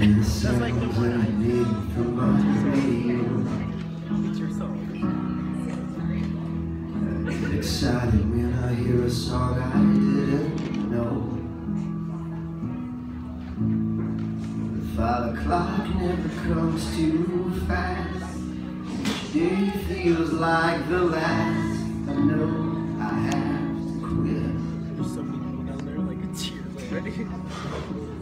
sounds that I need from my radio. It's your song. I get excited when I hear a song I didn't know. The five o'clock never comes too fast. Each day feels like the last. I know I have to quit. There's so many people down there, like it's tears already.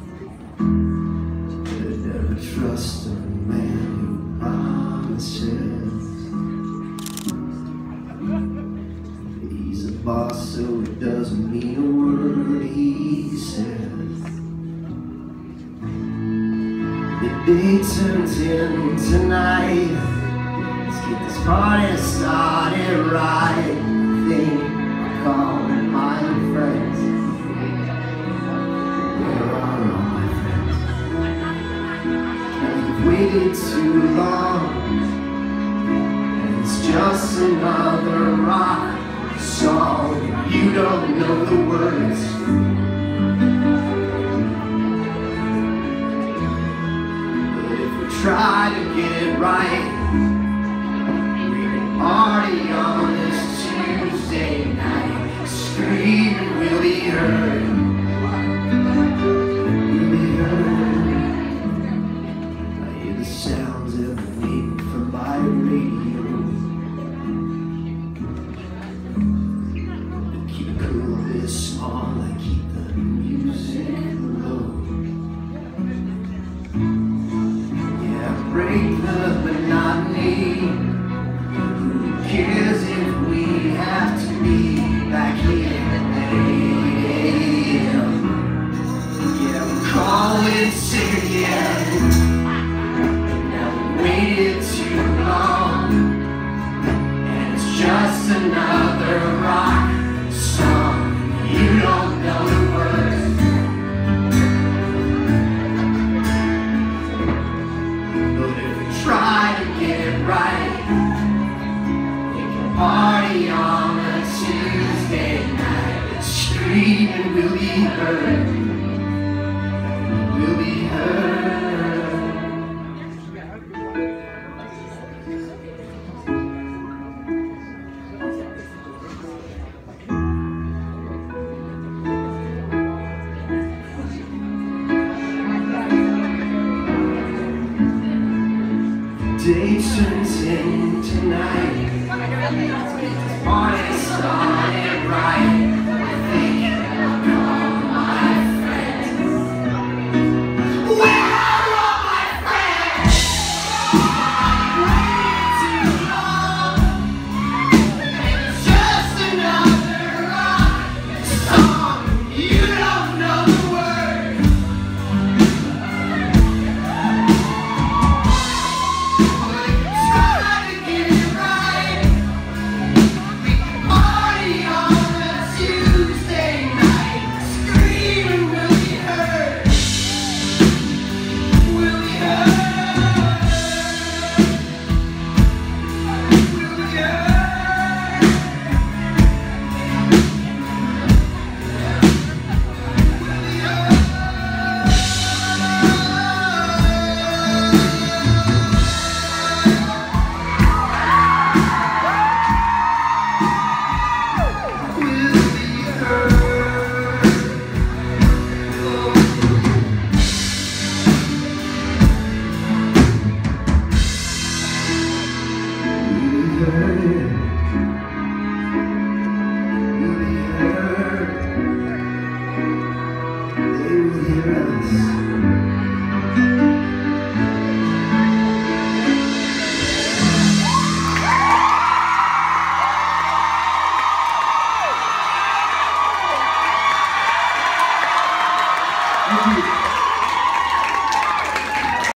Trust a man who promises. He's a boss, so it doesn't mean a word he says. The day turns in tonight. Let's get this party started right. Waited too long. And it's just another rock song. You don't know the words. But if we try to get it right small, I keep the music low. Yeah, break the monotony. Who cares if we have to be back here at 8 a.m.? Yeah, we'll call it sick again. Now we waited too long, we'll be heard. We'll be heard. Day turns into night. Party started right.